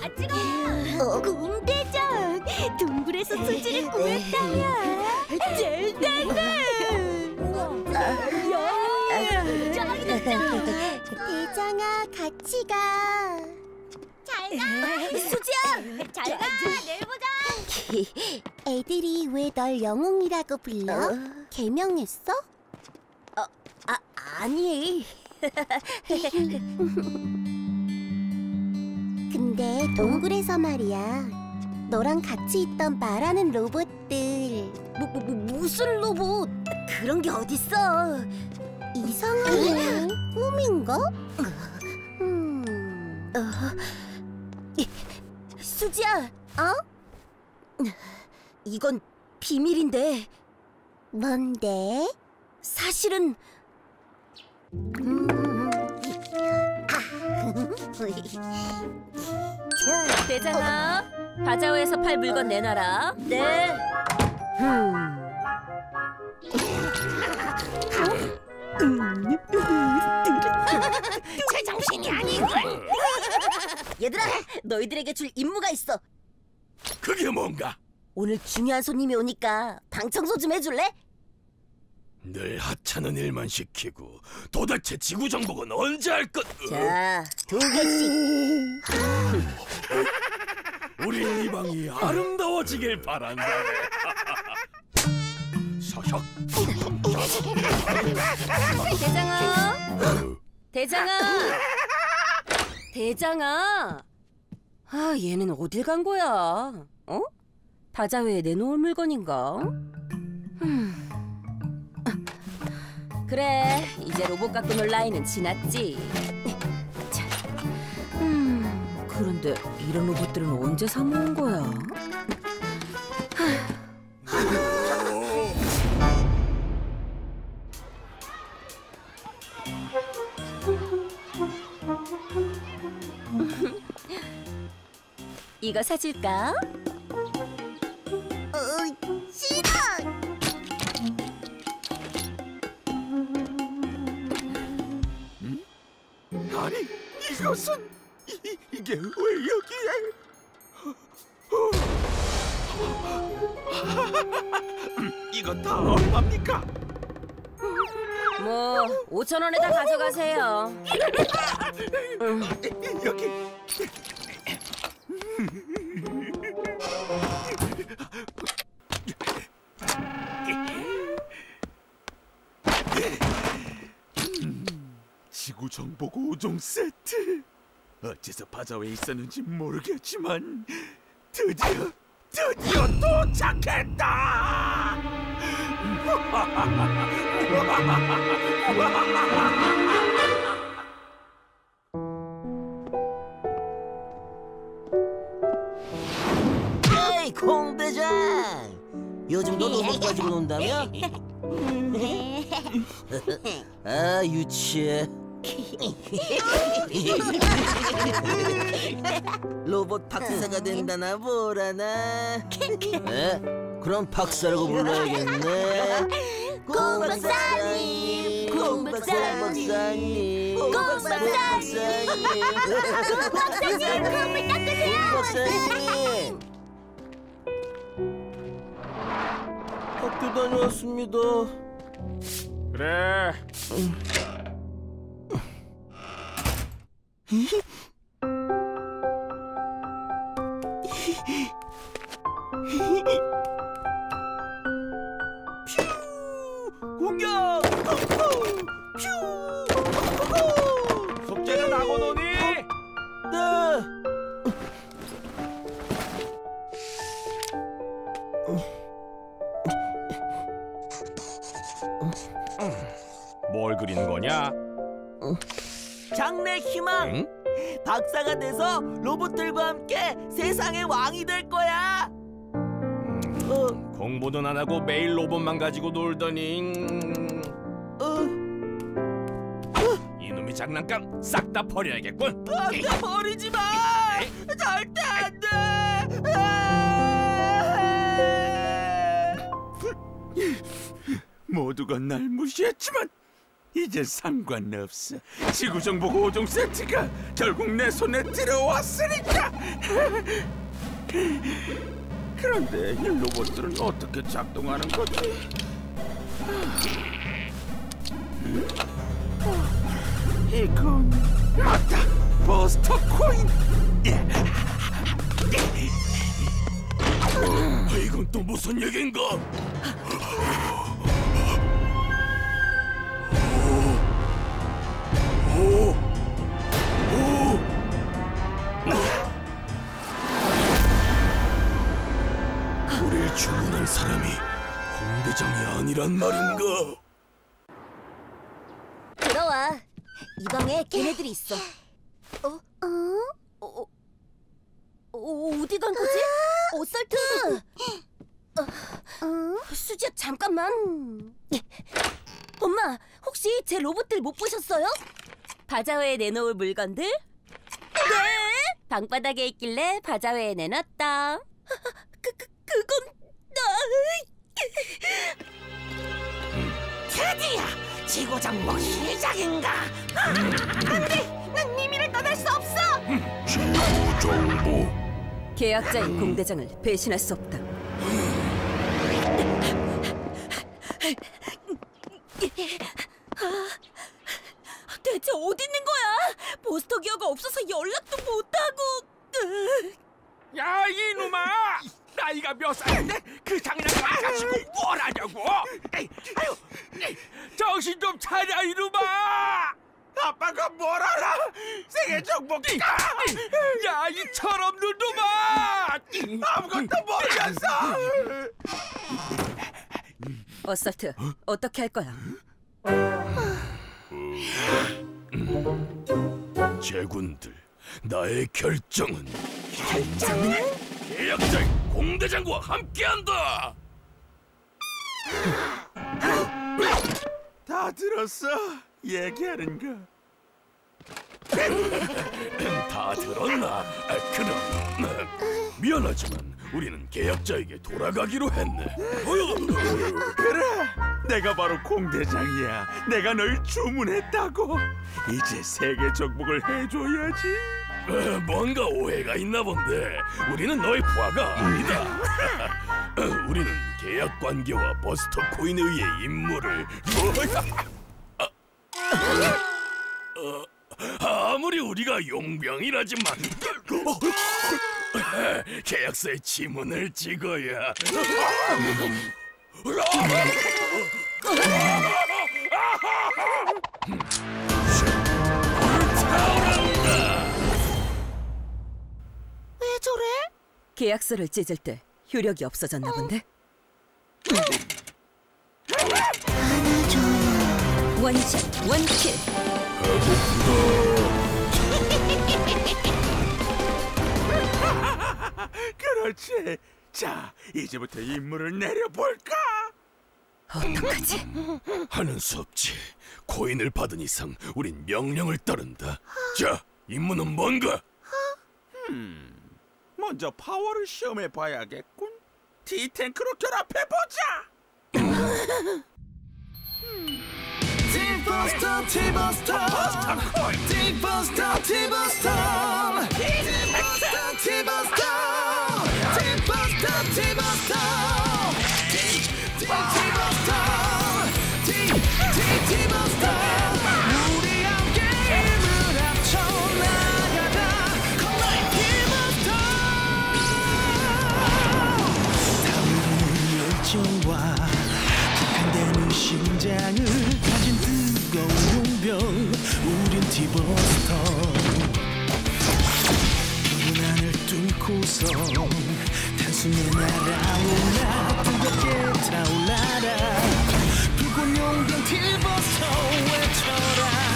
같이 가. 곰대장 동굴에서 수지를 구했다냐. 젤다네. 대장아 같이 가. 잘 가. 수지야. 잘 가. 내일 보자. 애들이 왜 널 영웅이라고 불러? 개명했어? 아 아니. 근데 동굴에서 말이야. 너랑 같이 있던 말하는 로봇들 뭐, 뭐, 뭐 무슨 로봇? 그런 게 어딨어? 이상하네. 꿈인가? 음. 수지야. 어? 이건 비밀인데 뭔데? 사실은 음. 대장아 바자회에서 팔 물건 내놔라. 네. 제정신이 아니군. 얘들아, 너희들에게 줄 임무가 있어. 그게 뭔가? 오늘 중요한 손님이 오니까 방 청소 좀 해줄래? 늘 하찮은 일만 시키고 도대체 지구 정복은 언제 할 것? 자, 두 개씩. 우리 이 방이 아름다워지길 바란다. 서혁. 대장아, 대장아, 대장아. 아, 얘는 어딜 간 거야? 어? 바자회에 내놓을 물건인가? 음. 그래, 이제 로봇 갖고 놀 나이는 지났지. 음, 그런데 이런 로봇들은 언제 사 모은 거야? 이거 사줄까? 어, 싫어. 아니 이것은 이, 이게 왜 여기에? 이거 다 얼마입니까? 뭐 5천 원에다 가져가세요. 여기 지구 정복 5종 세트 어째서 바자회에 있었는지 모르겠지만 드디어 드디어 도착했다! 에이 콩대장! 요즘도 로봇 가지고 논다며? 아 유치해 로봇 박사가 된다나 뭐라나? 에? 그럼 박사라고 불러야겠네. 공 박사님 공 박사 박사님 공 박사님 박사님, 컵을 닦으세요. 공 박사님 학교 다녀왔습니다. 그래 숙제는 하고 노니? 네뭘 그리는 거냐? 장래 희망. 응? 박사가 돼서 로봇들과 함께 세상의 왕이 될 거야. 어, 공부는 안 하고 매일 로봇만 가지고 놀더니. 음, 어, 이놈의 장난감 싹 다 버려야겠군. 안돼 버리지 마. 절대 안돼. 모두가 날 무시했지만 이제 상관없어. 지구 정복 5종 세트가 결국 내 손에 들어왔으니까. 그런데 이 로봇들은 어떻게 작동하는 거지? 이건 맞다. 버스터 코인. 아, 이건 또 무슨 얘긴가? 아니란 말인가? 들어와. 이 방에 걔네들이 있어. 어? 어? 어, 어, 어디 간 거지? 오설트. 어? 수지야 잠깐만. 엄마 혹시 제 로봇들 못 보셨어요? 바자회에 내놓을 물건들? 네. 방바닥에 있길래 바자회에 내놨다. 드디어 지구 정복 시작인가? 난 미미를 떠날 수 없어. 지구 정보. 계약자인 공대장을 배신할 수 없다. 대체 어디 있는 거야? 보스터 기어가 없어서 연락도 못하고. 야 이놈아! 나이가 몇 살인데 그 장난감 가지고 뭘 하냐고! 에이, 아유, 에이, 정신 좀 차려 이놈아! 아빠가 뭘 알아? 세계 정복이! 야이 철없는 놈아! 아무것도 모르겠어! 어설트, 어떻게 할 거야? 제군들, 나의 결정은 결정은 계약자인 공대장과 함께한다. 다 들었어? 얘기하는 거. 다 들었나? 아, 그럼 아, 미안하지만 우리는 계약자에게 돌아가기로 했네. 그래, 내가 바로 공대장이야. 내가 널 주문했다고. 이제 세계 정복을 해줘야지. 에, 뭔가 오해가 있나 본데 우리는 너의 부하가 아니다. 우리는 계약 관계와 버스터 코인에 의해 임무를 어, 아무리 우리가 용병이라지만 어, 계약서에 지문을 찍어야. 저래? 계약서를 찢을 때 효력이 없어졌나 본데? 원샷, 원킬. 그렇지. 자, 이제부터 임무를 내려볼까? 어떡하지? 하는 수 없지. 코인을 받은 이상 우린 명령을 따른다. 자, 임무는 뭔가? 먼저 파워를 시험해 봐야겠군. T-탱크로 결합해 보자. 티버스터 티버스터 티버스터 티버스터 티버스터 티버스터 티버스터 푸른 하늘 뚫고서 단숨에 날아올라 뜨겁게 타올라라. 붉은 용병 티버스터 외쳐라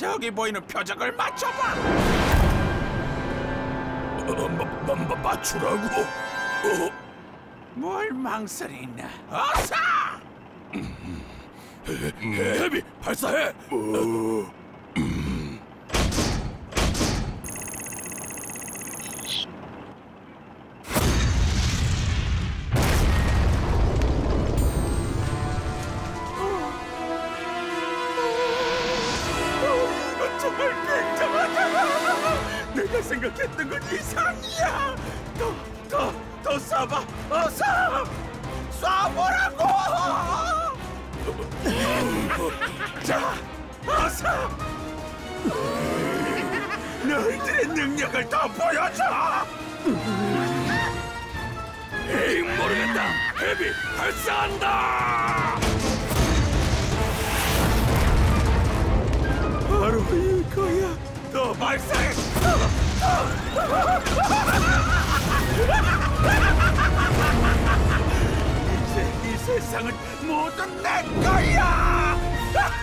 저기 보이는 표적을 맞춰봐. 어, 마, 마, 마, 맞추라고? 어, 뭘 망설이나? 어서! 헤비 발사해. 어, 내가 생각했던 건 이상이야. 더, 더, 더 쏴봐. 어서! 쏴보라고! 자, 어서! 너희들의 능력을 더 보여줘! 에이 모르겠다. 헤비 발사한다. 바로 이거야. 더 발사 세상은 모두 내 거야!